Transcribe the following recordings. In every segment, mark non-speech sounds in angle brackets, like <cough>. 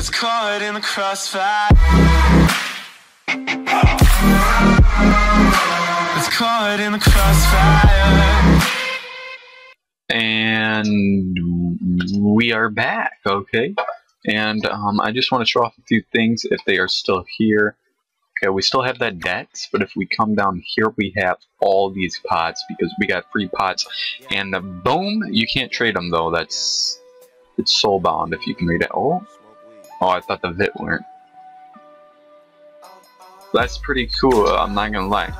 It's caught in the crossfire. Caught in the crossfire. And we are back, okay? And um, I just want to show off a few things if they are still here. Okay, we still have that dex, but if we come down here, we have all these pots because we got free pots. And uh, boom, you can't trade them though. That's it's soulbound if you can read it. Oh, oh, I thought the vit weren't. That's pretty cool. I'm not gonna lie.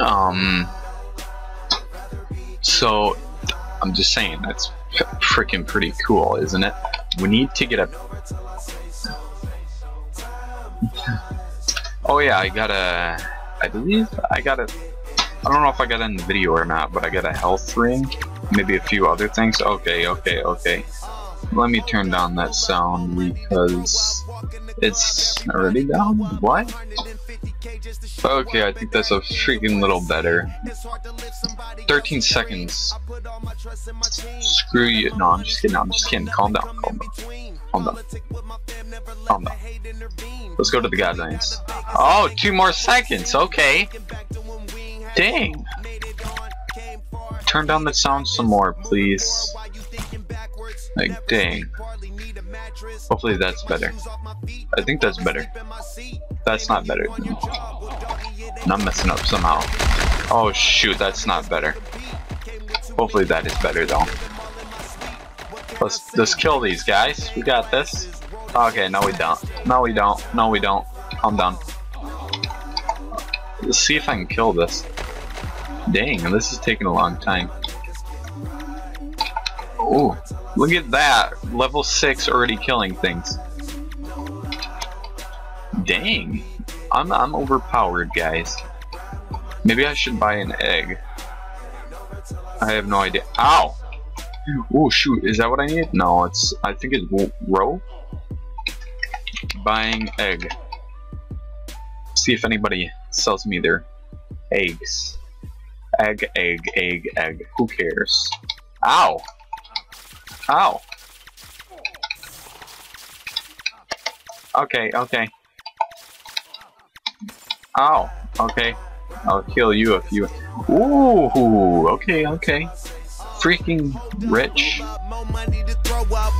Um, so I'm just saying that's freaking pretty cool, isn't it? We need to get a <laughs> Oh yeah, I got a. I believe I got a. I don't know if I got in the video or not, but I got a health ring, maybe a few other things. Okay, okay, okay. Let me turn down that sound because it's already down. What? Okay, I think that's a freaking little better. 13 seconds. Screw you. No, I'm just kidding. I'm just kidding. Calm down. Calm down. Calm down. Calm down. Let's go to the guidelines. Oh, two more seconds. Okay. Dang. Turn down the sound some more, please. Like, dang. Hopefully that's better. I think that's better. That's not better. I'm messing up somehow. Oh shoot, that's not better. Hopefully that is better though. Let's let's kill these guys. We got this. Okay, no we don't. No we don't. No we don't. Calm down. Let's see if I can kill this. Dang, this is taking a long time. Oh, look at that. Level 6 already killing things. Dang. I'm, I'm overpowered, guys. Maybe I should buy an egg. I have no idea. Ow! Oh shoot, is that what I need? No, it's, I think it's row? Buying egg. See if anybody sells me their eggs. Egg, egg, egg, egg. Who cares? Ow! Ow! Okay, okay. Ow, okay. I'll kill you if you... Ooh, okay, okay. Freaking rich.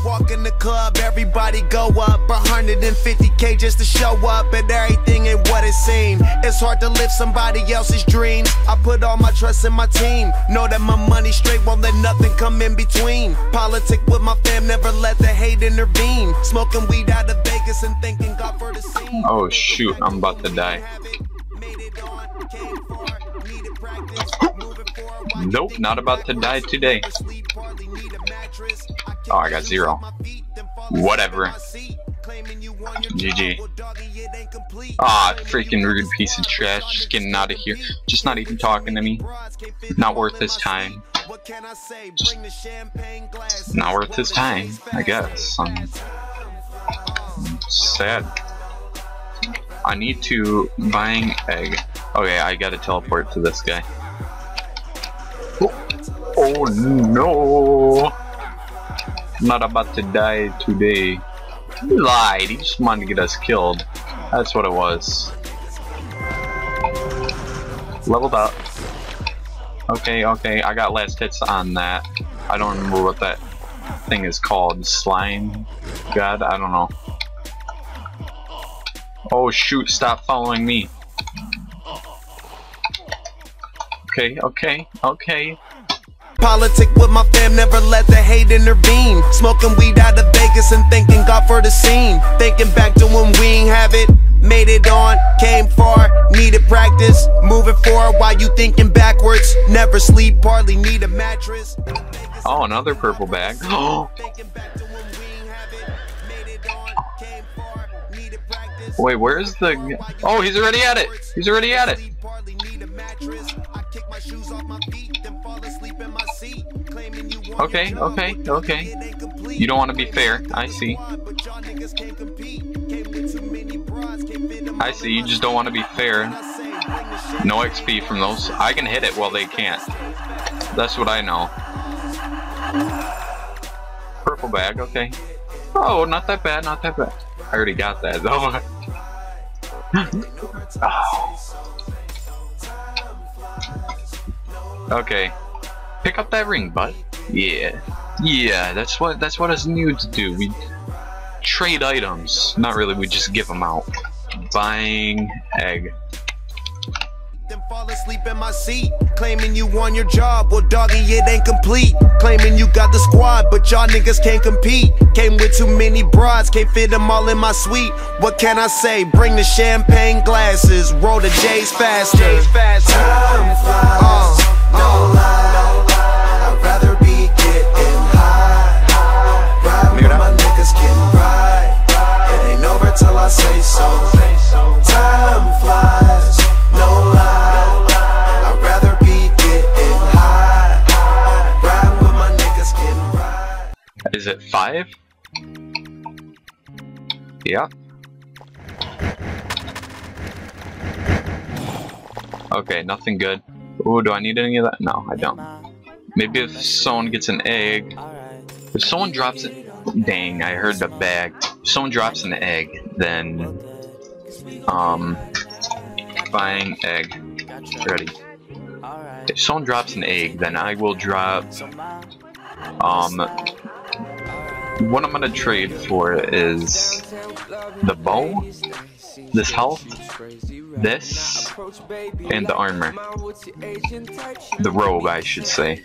Walk in the club, everybody go up. 150k just to show up And everything ain't what it seems. It's hard to live somebody else's dreams. I put all my trust in my team. Know that my money straight, won't let nothing come in between. Politic with my fam, never let the hate intervene. Smoking weed out of Vegas and thanking God for the scene. Oh shoot, I'm about to die. Nope, not about to die today. Oh, I got zero. Whatever. GG. Ah, freaking rude piece of trash. Just getting out of here. Just not even talking to me. Not worth his time. Just not worth his time, I guess. Um, sad. I need to buying egg. Okay, I gotta teleport to this guy. Oh, oh no! Not about to die today. He lied. He just wanted to get us killed. That's what it was. Leveled up. Okay, okay. I got last hits on that. I don't remember what that thing is called. Slime? God, I don't know. Oh shoot, stop following me. Okay, okay, okay. Politic with my fam, never let the hate intervene. Smoking weed out of Vegas and thanking God for the scene. Thinking back to when we ain't have it. Made it on, came far, needed practice. Moving forward while you thinking backwards. Never sleep, hardly need a mattress. Oh, another purple bag. <gasps> Oh. Wait, where's the... Oh, he's already at it! He's already at it! Okay, okay, okay. You don't want to be fair. I see. I see, you just don't want to be fair. No XP from those. I can hit it while they can't. That's what I know. Purple bag, okay. Oh, not that bad, not that bad. I already got that though. <laughs> Okay. Pick up that ring, bud. Yeah. Yeah, that's what that's what us nudes do. We trade items. Not really, we just give them out. Buying egg. Then fall asleep in my seat, claiming you won your job. Well, doggy, it ain't complete. Claiming you got the squad, but y'all niggas can't compete. Came with too many broads, can't fit them all in my suite. What can I say? Bring the champagne glasses, roll the J's faster. Uh, uh, Time flies, no lie. Say so. Time flies, no lie. I'd rather be getting high. Ride with my niggas getting right. Is it five? Yeah. Okay, nothing good. Ooh, do I need any of that? No, I don't. Maybe if someone gets an egg. If someone drops it. Dang, I heard the bag. If someone drops an egg, then. Um. Buying egg. Ready. If someone drops an egg, then I will drop. Um. What I'm gonna trade for is the bow, this health, this, and the armor. The robe, I should say.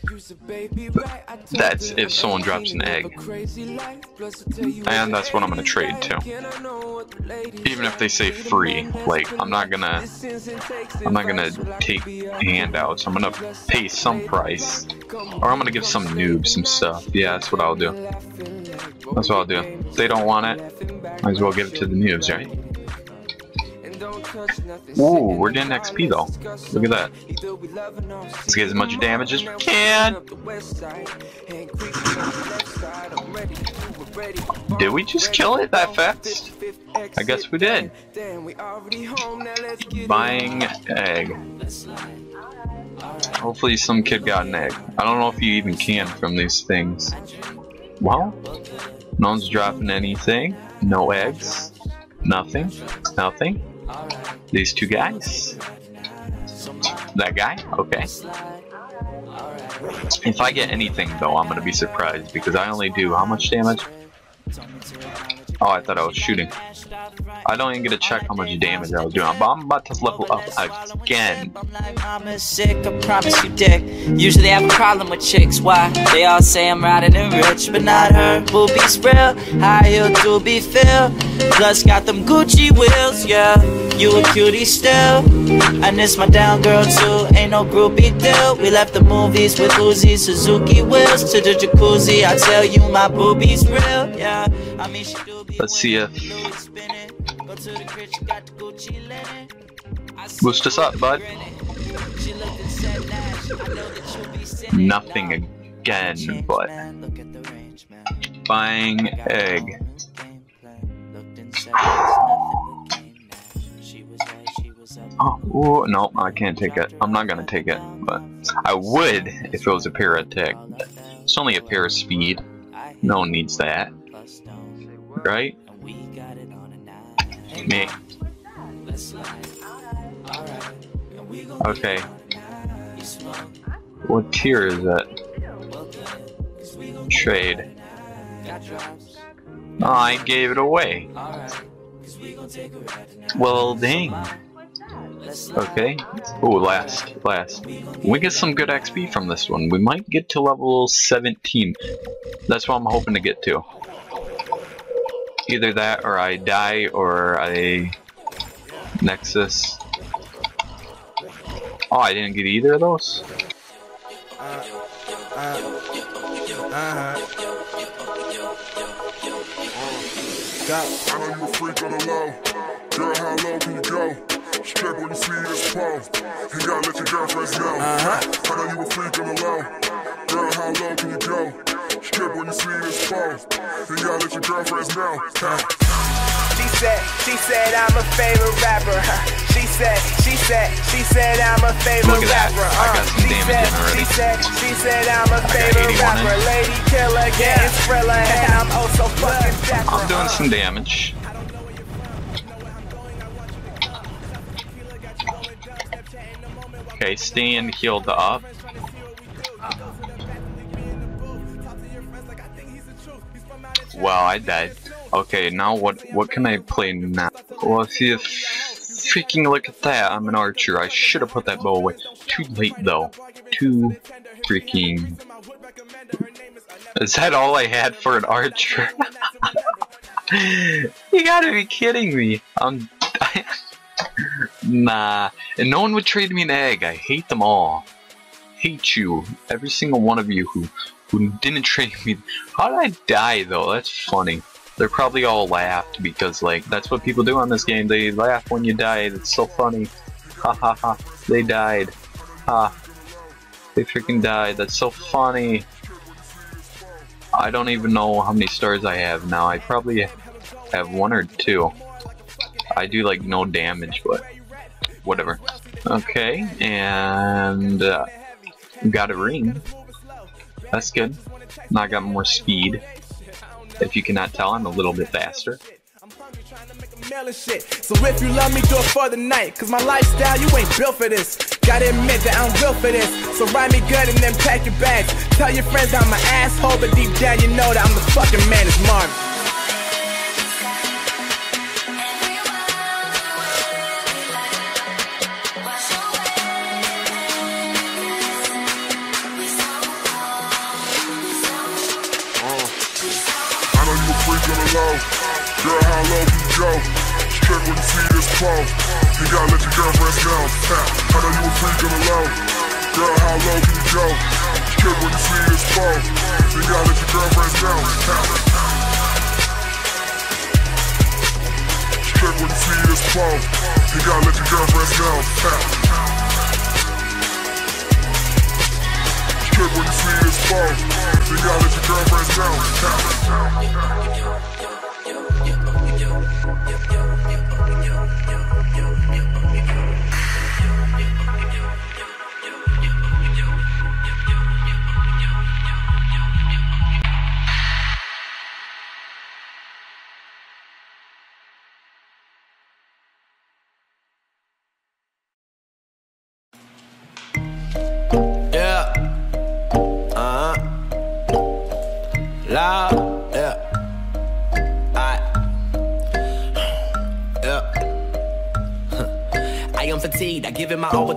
That's if someone drops an egg. And that's what I'm gonna trade too. Even if they say free, like I'm not gonna I'm not gonna take handouts. I'm gonna pay some price. Or I'm gonna give some noobs some stuff. Yeah, that's what I'll do. That's what I'll do. If they don't want it, might as well give it to the noobs, right? Ooh, we're getting XP though. Look at that. Let's get as much damage as we can. Did we just kill it that fast? I guess we did. Buying egg. Hopefully some kid got an egg. I don't know if you even can from these things. Well, no one's dropping anything. No eggs. Nothing. Nothing. These two guys. That guy? Okay. If I get anything though, I'm gonna be surprised because I only do how much damage? Oh, I thought I was shooting. I don't even get to check how much damage I was doing, but I'm about to level up again. Sick, I. Usually have a problem with chicks. Why? They all say I'm riding and rich, but not her. Boobies real, high heel be feel. Plus got them Gucci wheels, yeah. You a cutie still, and it's my down girl too. Ain't no groupie deal. We left the movies with Uzi, Suzuki wheels to the jacuzzi. I tell you, my boobies real, yeah. I mean, she do be Let's see if Louis spinning. Go to the crib, she got the Gucci linen. Boost us up, bud. she looked and said, Nash, I know that you'll be sinning. Nothing again, but man, look at the range, man. buying egg. Oh, no, I can't take it. I'm not gonna take it, but I would if it was a pair of tech. It's only a pair of speed. No one needs that, right? Me. Okay. What tier is it? Trade. Oh, I gave it away. Well, dang. Let's slide. Okay. Ooh, last, last. We get some good XP from this one. We might get to level 17. That's what I'm hoping to get to. Either that, or I die, or I Nexus. Oh, I didn't get either of those. I know you a freak on the low. Girl, how low can you go? Strip when you see this pose. You gotta let your girlfriends know. Uh-huh. I know you a freak on the low. Girl, how low can you go? Strip when you see this pose. You gotta let your girlfriends know. she said, she said I'm a favorite rapper. She said, she said, she said I'm a favorite Look at that. rapper. I got some she said, she said, she said I'm a favorite rapper. Lady killer, getting thriller, and I'm oh so fucking dapper. I'm doing some damage. Okay, stand healed up. Wow, I died. Okay, now what what can I play now? Well, see if freaking look at that, I'm an archer. I should have put that bow away. Too late though. Too freaking Is that all I had for an archer? <laughs> you gotta be kidding me. I'm <laughs> Nah. And no one would trade me an egg. I hate them all. Hate you. Every single one of you who who didn't trade me. How did I die though? That's funny. They're probably all laughed because like that's what people do on this game. They laugh when you die. It's so funny. Ha ha ha. They died. Ha. They freaking died. That's so funny. I don't even know how many stars I have now. I probably have one or two. I do like no damage, but whatever. Okay, and uh, got a ring. That's good. Now I got more speed. If you cannot tell, I'm a little bit faster. So if you love me, do it for the night. Cause my lifestyle, you ain't built for this. Gotta admit that I'm built for this. So ride me good and then pack your bags. Tell your friends I'm an asshole, but deep down you know that I'm the fucking man, it's Marvin. See. You gotta let your girlfriends know. I know you a freak the low. Girl, how low can you go? Check when you see this pro. You gotta let your girlfriends know. Ha. When you see this pro. You gotta let your girlfriends know. Ha. When you see this pro. You gotta let your girlfriends know. Ha. Yeah.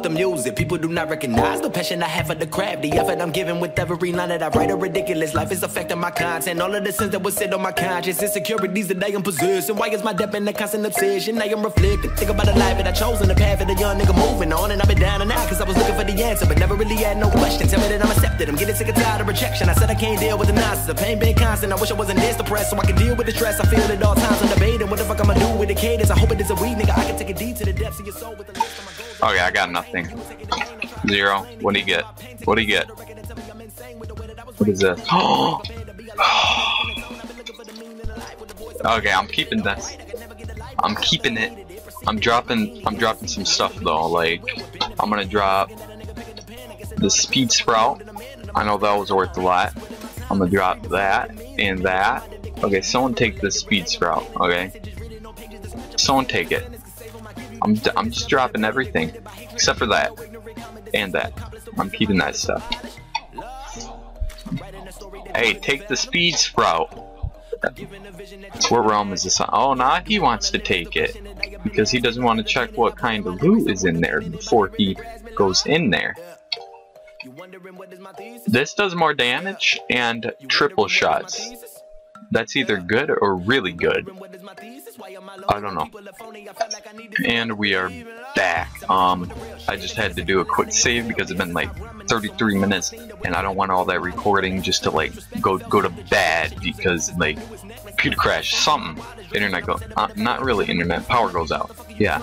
With the music. People do not recognize the passion I have for the craft. The effort I'm giving with every line that I write. A ridiculous life is affecting my content. All of the sins that would sit on my conscience. Insecurities that I am possessing. Why is my depth in a constant obsession? I am reflecting. Think about the life that I chose and the path of the young nigga moving on. And I've been down and out cause I was looking for the answer, but never really had no question. Tell me that I'm accepted. I'm getting sick and tired of rejection. I said I can't deal with the nonsense. The pain been constant. I wish I wasn't this depressed so I could deal with the stress. I feel at all times. I'm debating what the fuck I'ma do with the cadence. I hope it is a weed nigga. I can take it deep to the depths of your soul with the list of my. Okay, I got nothing. Zero. What do you get? What do you get? What is this? <gasps> okay, I'm keeping this. I'm keeping it. I'm dropping. I'm dropping some stuff though. Like, I'm gonna drop the speed sprout. I know that was worth a lot. I'm gonna drop that and that. Okay, someone take the speed sprout. Okay, someone take it. I'm, I'm just dropping everything except for that and that. I'm keeping that stuff. Hey, take the speed sprout. What realm is this on? Oh, now he wants to take it because he doesn't want to check what kind of loot is in there before he goes in there. This does more damage and triple shots. That's either good or really good. I don't know. And we are back. Um, I just had to do a quick save because it's been like 33 minutes, and I don't want all that recording just to like go go to bed because like computer crash, something. Internet go, uh, not really internet. Power goes out. Yeah.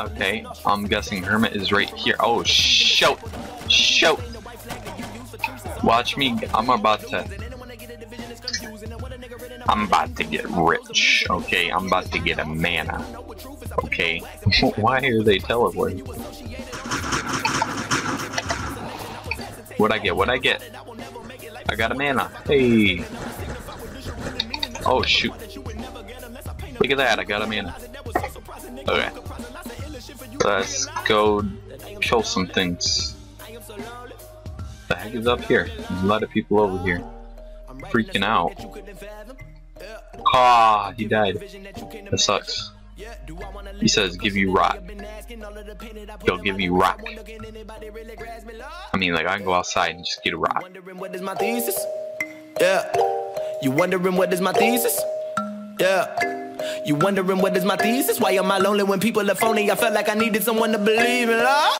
Okay. I'm guessing Hermit is right here. Oh shoot! Shoot! Watch me. I'm about to. I'm about to get rich, okay? I'm about to get a mana, okay? <laughs> Why are they teleporting? What I get? What I get? I got a mana. Hey. Oh shoot. Look at that, I got a mana. Okay. Let's go kill some things. The heck is up here? There's a lot of people over here. Freaking out. Ah, he died. That sucks. He says, give you rock. He'll give you rock. I mean, like, I can go outside and just get a rock. Yeah. You wondering what is my thesis? Yeah. You wondering what is my thesis? Why am I lonely when people are phony? I felt like I needed someone to believe in. Ah!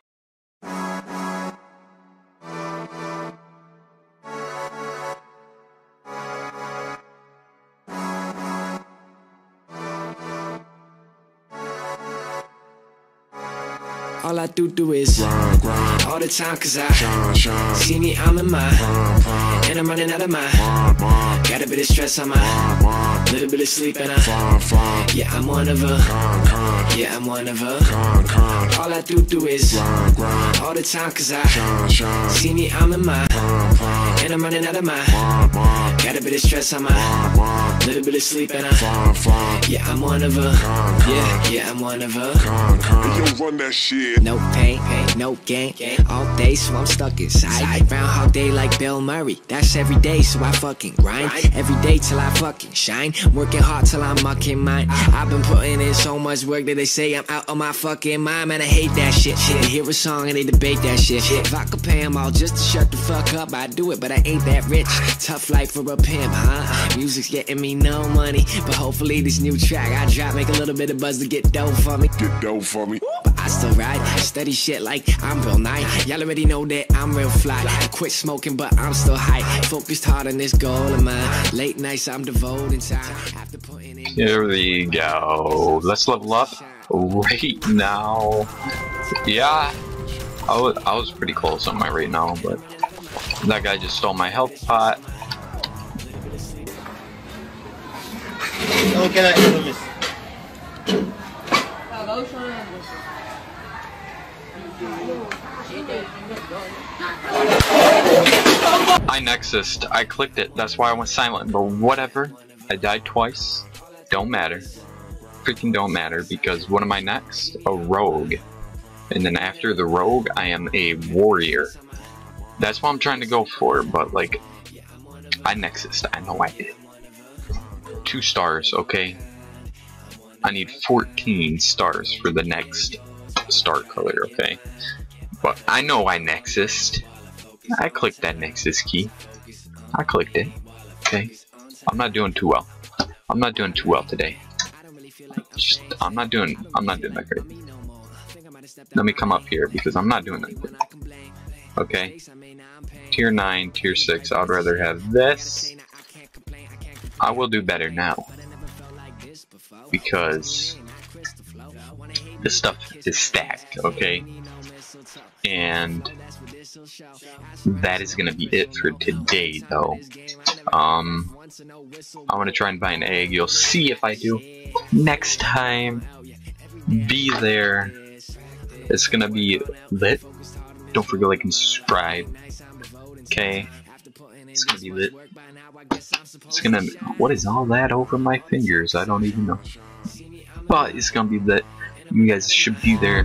Do do is grind, grind, all the time cause I shine, shine, see me, I'm in my grind, grind, and I'm running out of my grind, grind, got a bit of stress on my grind, grind, little bit of sleep and I grind, grind, yeah I'm one of her grind, grind, yeah I'm one of her grind, grind, all I do do is grind, grind, all the time cause I shine, shine, see me, I'm in my grind, grind, and I'm running out of my grind, grind, got a bit of stress on my grind, grind, little bit of sleep and I grind, grind, yeah I'm one of a grind, grind, yeah yeah I'm one of her grind, grind. Yo, run that shit. No pain, no gain. All day, so I'm stuck inside. Groundhog day like Bill Murray. That's every day, so I fucking grind. Every day till I fucking shine. Working hard till I'm mucking mine. I've been putting in so much work that they say I'm out of my fucking mind. Man, I hate that shit. They hear a song and they debate that shit. If I could pay them all just to shut the fuck up, I'd do it, but I ain't that rich. Tough life for a pimp, huh? Music's getting me no money, but hopefully this new track I drop make a little bit of buzz to get dough for me. Get dope for me. But I still ride, steady shit like I'm real nice. Y'all already know that I'm real fly. I quit smoking, but I'm still high. Focused hard on this goal of mine. Late nights, I'm devoting time. After putting in. Here we go. Let's level up right now. Yeah, I was, I was pretty close on my right now, but that guy just stole my health pot. Queda enormes. I nexused. I clicked it. That's why I went silent. But whatever. I died twice. Don't matter. Freaking don't matter because what am I next? A rogue. And then after the rogue, I am a warrior. That's what I'm trying to go for, but like, I nexused. I know I did. Two stars, okay? I need 14 stars for the next star color, okay? But I know I nexused. I clicked that Nexus key. I clicked it. Okay. I'm not doing too well. I'm not doing too well today. Just, I'm not doing. I'm not doing that great. Let me come up here because I'm not doing that great. Okay. Tier nine, tier six. I'd rather have this. I will do better now because the stuff is stacked. Okay. And that is gonna be it for today, though. Um, I want to try and buy an egg. You'll see if I do next time. Be there. It's gonna be lit. Don't forget to like and subscribe. Okay. It's gonna be lit. It's gonna. What is all that over my fingers? I don't even know. But it's gonna be that. You guys should be there.